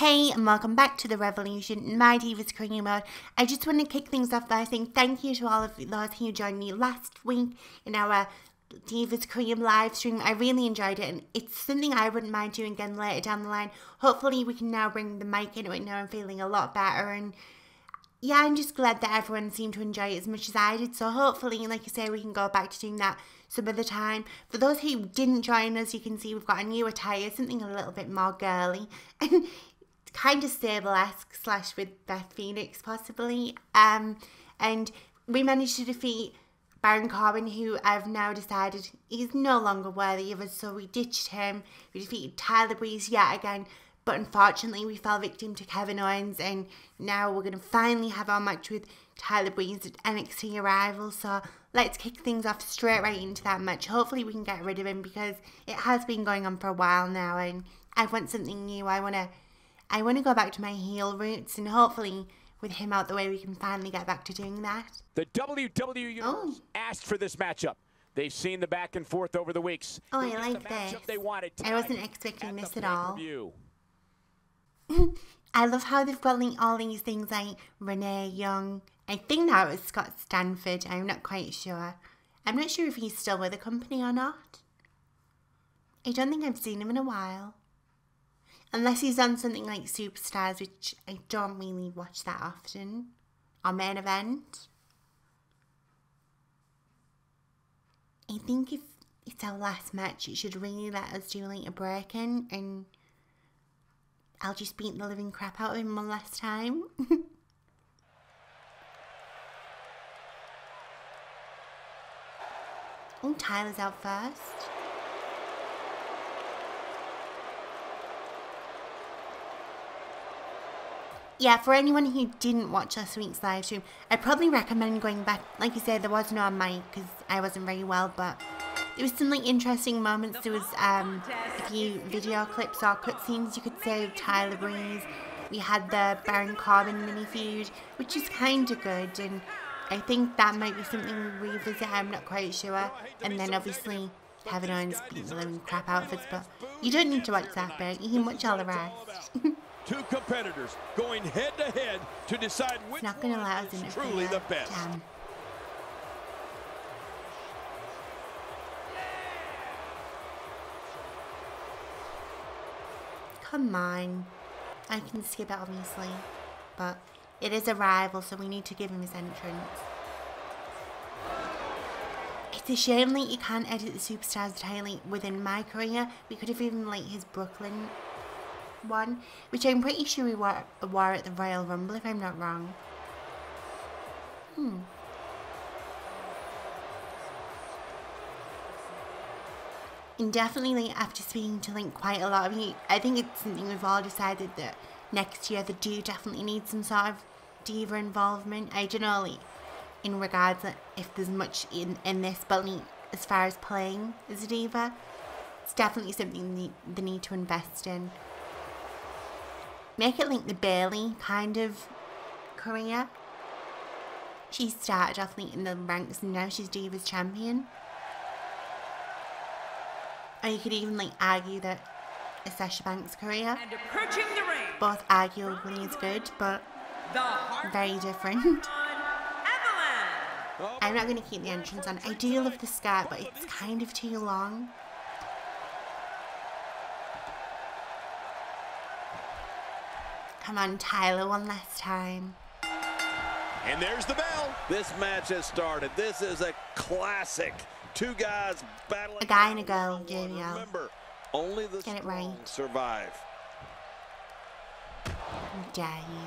Hey, and welcome back to the RevELLEution, my Divas Career Mode. I just want to kick things off by saying thank you to all of those who joined me last week in our Divas Career live stream. I really enjoyed it, and it's something I wouldn't mind doing again later down the line. Hopefully, we can now bring the mic into it now. I'm feeling a lot better, and yeah, I'm just glad that everyone seemed to enjoy it as much as I did. So hopefully, like I say, we can go back to doing that some other time. For those who didn't join us, you can see we've got a new attire, something a little bit more girly. And kind of stable-esque slash with Beth Phoenix possibly. Um, and we managed to defeat Baron Corbin, who I've now decided is no longer worthy of us, so we ditched him. We defeated Tyler Breeze yet again, but unfortunately we fell victim to Kevin Owens, and now we're going to finally have our match with Tyler Breeze at NXT Arrival, so let's kick things off straight right into that match. Hopefully we can get rid of him because it has been going on for a while now, and I want something new. I want to I want to go back to my heel roots and hopefully with him out the way we can finally get back to doing that. The WWE oh. asked for this matchup. They've seen the back and forth over the weeks. Oh, I like this. They wanted I wasn't expecting this at all. I love how they've got like all these things like Renee Young. I think that was Scott Stanford. I'm not quite sure. I'm not sure if he's still with the company or not. I don't think I've seen him in a while. Unless he's done something like Superstars, which I don't really watch that often, or Main Event. I think if it's our last match, it should really let us do like a break in and I'll just beat the living crap out of him one last time. oh, Tyler's out first. Yeah, for anyone who didn't watch last week's live stream, I'd probably recommend going back. Like you said, there was no mic because I wasn't very well, but there was some like interesting moments. There was um, a few video clips or cutscenes, you could say, of Tyler Breeze. We had the Baron Corbin mini feud, which is kind of good, and I think that might be something we revisit. I'm not quite sure. And then obviously. Kevin Owens beating the crap out of us, but you don't need to watch that bit. You can watch all the rest. Two competitors going head to head to decide which not gonna allow is truly the best. Come on. I can skip it obviously, but it is a rival, so we need to give him his entrance. It's a shame that you can't edit the superstars entirely within my career. We could have even like his Brooklyn one, which I'm pretty sure we wore at the Royal Rumble, if I'm not wrong. Hmm. And definitely after speaking to like quite a lot of you, I think it's something we've all decided that next year they do definitely need some sort of diva involvement. I don't know, like, in regards if there's much in, in this, but like, as far as playing as a diva, it's definitely something they, they need to invest in make it like the Bayley kind of career. She started off like in the ranks and now she's Divas champion. Or you could even like argue that it's Sasha Banks' career. Both arguably is good, but very different. I'm not going to keep the entrance on. I do love the skirt, but it's kind of too long. Come on, Tyler, one last time. And there's the bell. This match has started. This is a classic. Two guys battling. A guy and a girl, JBL. Remember, only the Get it right. survive. Dare you.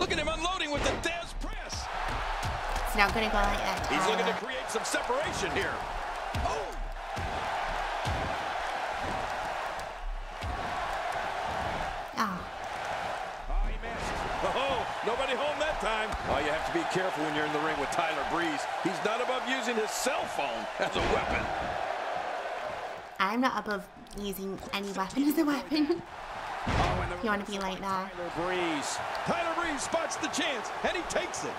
Look at him unloading with the Thesz press. It's not going to go like that. He's looking to create some separation here. Oh. Nobody home that time. Oh, you have to be careful when you're in the ring with Tyler Breeze. He's not above using his cell phone as a weapon. I'm not above using any weapon as a weapon. Oh, you want to be like that. Tyler Breeze. Tyler Breeze spots the chance, and he takes it.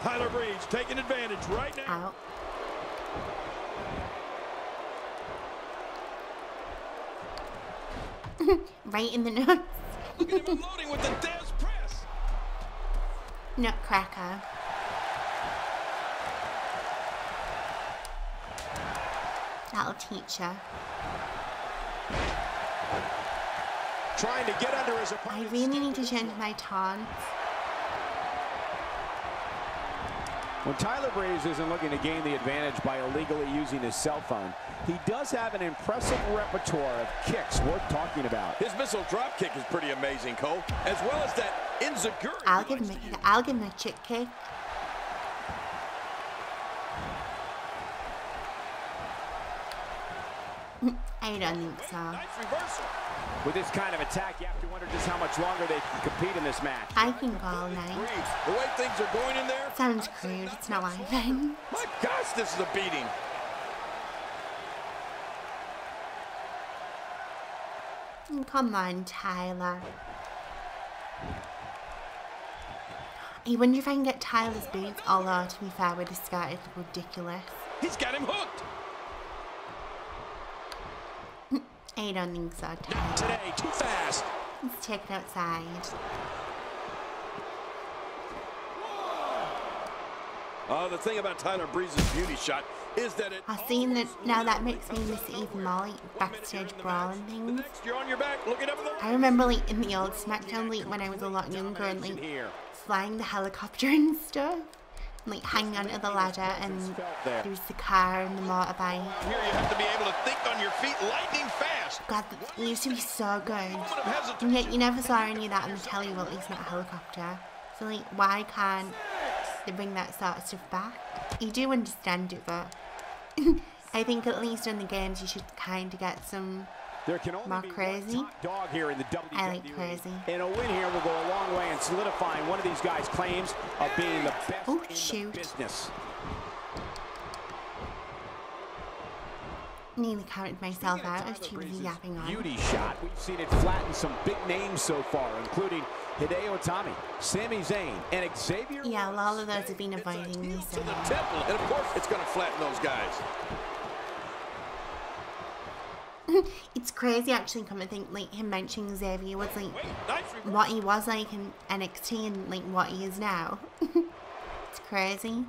Tyler Breeze taking advantage right now. Out. right in the nuts. Look at him unloading with the Thesz press. Nutcracker. That'll teach her. Trying to get under his I really need to change my taunts. When Tyler Breeze isn't looking to gain the advantage by illegally using his cell phone, he does have an impressive repertoire of kicks worth talking about. His missile drop kick is pretty amazing, Cole, as well as that Enzuigiri. I'll give him a, I'll give him a chick kick. I don't think so. Nice reversal. With this kind of attack, you have to wonder just how much longer they can compete in this match. I can go all night. The way things are going in there, Sounds crude, it's not my thing. my gosh, this is a beating. Come on, Tyler. I wonder if I can get Tyler's boots, although to be fair with this skirt it's ridiculous. He's got him hooked. I don't think so, Tyler. Today, too fast. Let's take it outside. Uh, the thing about Tyler Breeze's beauty shot is that it. I've seen that now that makes me miss even more like backstage brawl and things. next, you're on your back, looking up the. I remember like in the old SmackDown like when I was a lot younger and like flying the helicopter and stuff. And, like hanging onto the ladder and there was the car and the motorbike. Here you have to be able to think on your feet lightning fast. God, it used to be so good. Of. And yet you never saw any of that on the telly, well at least not a helicopter. So like why can't they bring that sort of stuff back? You do understand it but I think at least in the games you should kinda get some There can only More crazy? dog here in the WWE. I like crazy. And a win here will go a long way in solidifying one of these guys' claims of being the best Oh, in shoot. the business. Nearly counted myself out. I was yapping on. Beauty shot. We've seen it flatten some big names so far, including Hideo Itami, Sami Zayn, and Xavier. Yeah, well, all of those have been avoiding me, so To the temple, and of course it's going to flatten those guys. it's crazy actually come to think like him mentioning Xavier was like what he was like in NXT and like what he is now. it's crazy.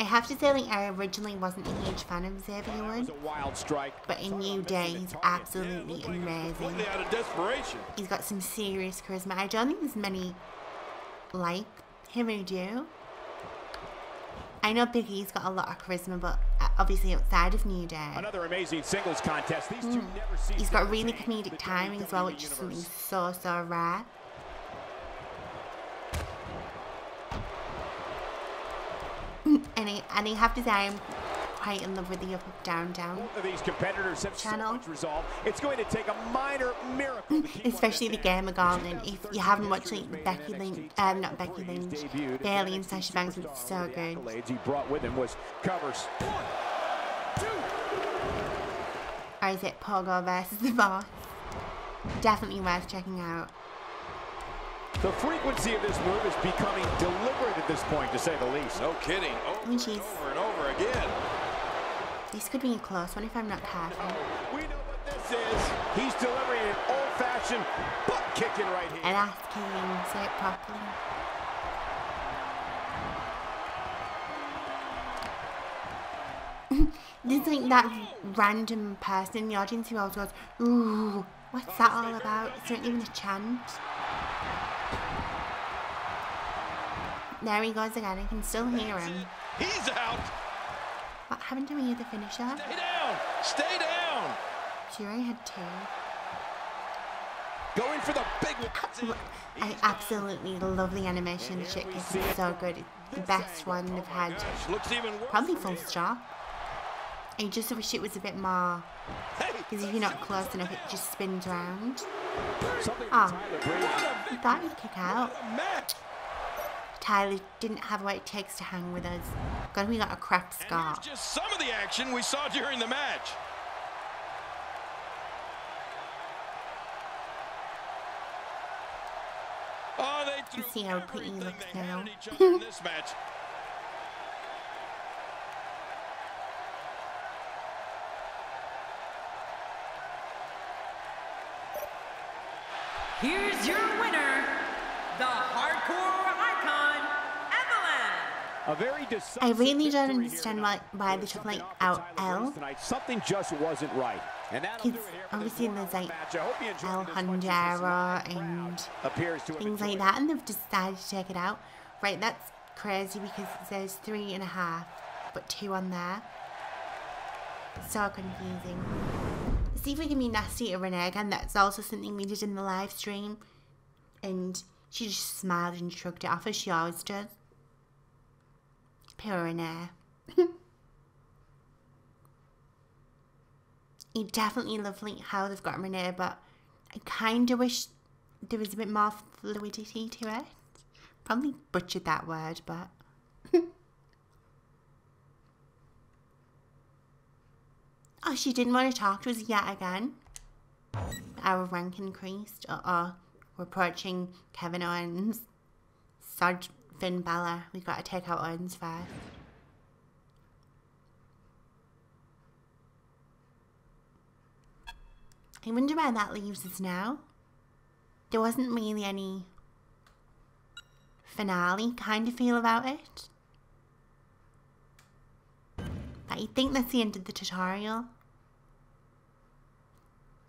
I have to say like I originally wasn't a huge fan of Xavier That Wood, was a wild strike. but in New Day he's absolutely amazing. Out of desperation. He's got some serious charisma. I don't think there's many like him who do. I know Big E's got a lot of charisma, but uh, obviously outside of New Day. Another amazing singles contest. These two never cease Hmm. He's got really comedic timing as well, which is something so, so rare. And I and I have to say I'm quite in love with the up down down. These competitors have Channel. so resolve. It's going to take a minor miracle Especially the of game of Gauntlet. If you haven't watched like Becky Lynch, um, not Becky Lynch, Bayley and Sasha Banks, it's so good. he brought with him was covers. Or is it Pogo versus the Boss? Definitely worth checking out. The frequency of this move is becoming deliberate at this point, to say the least. No kidding. Over, Oh, oh jeez. over and over again. This could be a close one if I'm not careful. We know what this is. He's delivering an old-fashioned butt kicking right here. And asking him say it properly. There's like that random person in the audience who always goes, Ooh, what's that all about? It's not even a chant. There he goes again, I can still hear him. He's out. What happened to me at the finisher? Stay down. Stay down. Sure, I had two. Going for the big one. I absolutely love the animation. The shit kick is so good. It's the best one they've had. Even worse. Probably full stop. I just wish it was a bit more, because if you're not close enough, it just spins around. Ah. Tyler I thought he'd kick out. What. Tyler didn't have what it takes to hang with us. God, we got a crap And scar. here's just some of the action we saw during the match. Oh, they threw see how pretty he everything looks they now. at each other in this match. Here's your winner, the hardcore I really don't understand why, why they There's took like something off for out L. Something just wasn't right. And that'll do Kids, it here obviously there's like match. I hope you enjoyed El it as much as the Honjara Slavonic and crowd appears to have things like that, and they've decided to take it out. Right, that's crazy because it says three and a half, but two on there. So confusing. Let's see if we can be nasty to Renee again. That's also something we did in the live stream. And she just smiled and shrugged it off as she always does. Renee. It's definitely lovely how they've got Renee, but I kind of wish there was a bit more fluidity to it. Probably butchered that word, but. oh, she didn't want to talk to us yet again. Our rank increased. Uh oh. We're approaching Kevin Owens. Sod Finn Balor. we got to take out Owens first. I wonder where that leaves us now. There wasn't really any finale kind of feel about it. I think that's the end of the tutorial.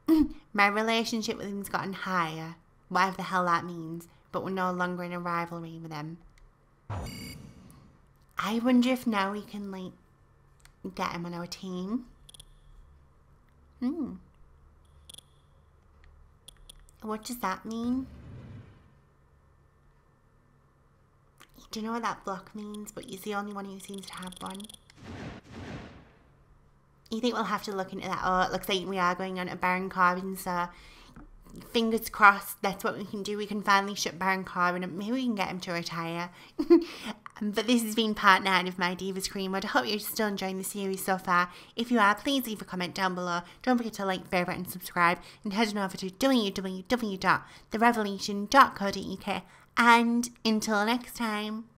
My relationship with him's gotten higher, whatever the hell that means, but we're no longer in a rivalry with him. I wonder if now we can, like, get him on our team. Hmm. What does that mean? I don't know what that block means, but he's the only one who seems to have one. You think we'll have to look into that? Oh, it looks like we are going on a Baron Corbin, so fingers crossed that's what we can do. We can finally shut Baron Corbin up. Maybe we can get him to retire. Um, but this has been part 9 of my Divas Cream World. I hope you're still enjoying the series so far. If you are, please leave a comment down below. Don't forget to like, favourite and subscribe. And head on over to www.therevolution.co.uk. And until next time.